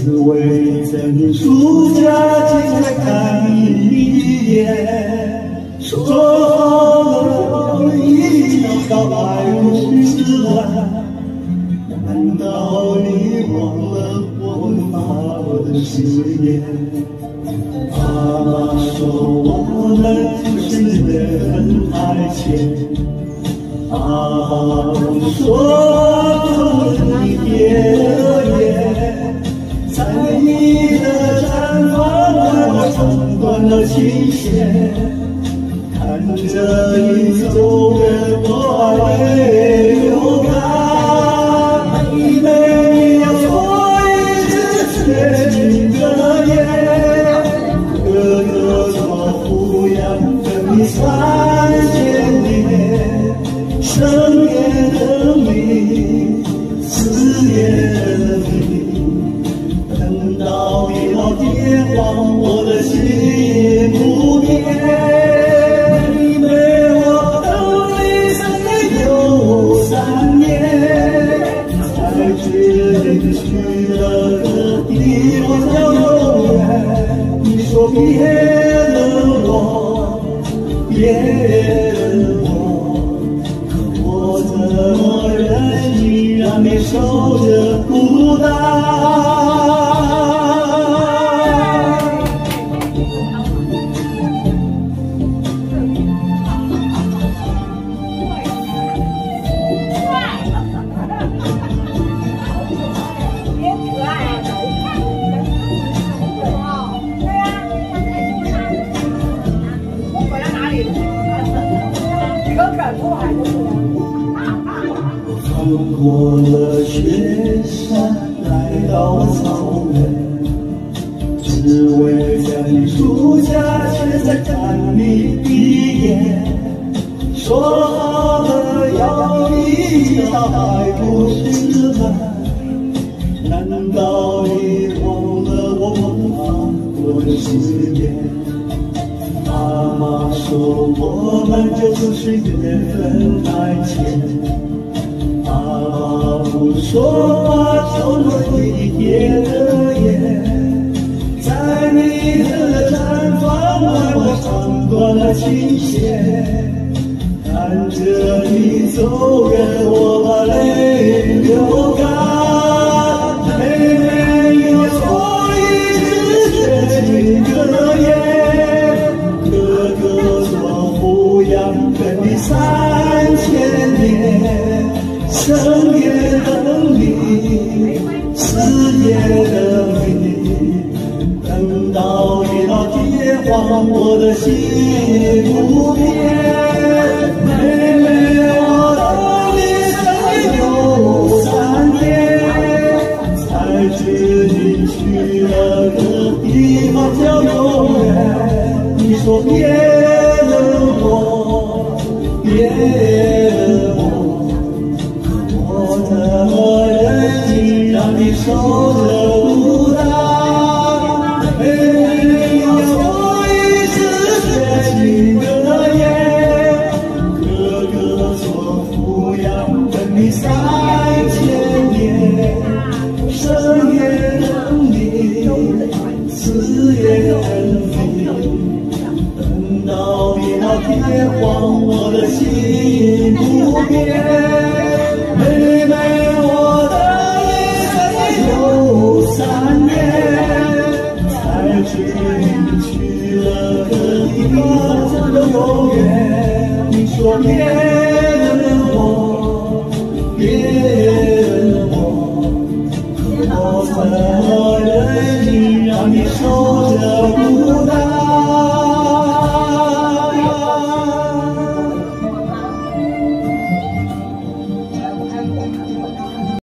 只为在你书架前再看你一眼。说好了一起到白雾之外，难道你忘了我们发过的誓言？妈妈说我们就是人海前，爸爸说。夜夜，了琴弦，看着你走远，我泪别冷落，别冷落，可我怎么忍心？让你受着孤单。雪山，来到了草原，只为在你树下，却再看你一眼。说好了要一起到海枯石烂，难道你忘了我们发过的誓言？妈妈说我们就是缘分在前。不说话，就落一夜的烟，在你的毡房外，我唱断了琴弦，看着你走远，你，思夜等你，等到你老天荒，我的心不变。妹妹，我等你三年又三年，才知你去了个地方叫永远。你说别冷落，别天荒，我的心不变。永远你说别等我别等我我怎么忍心让你守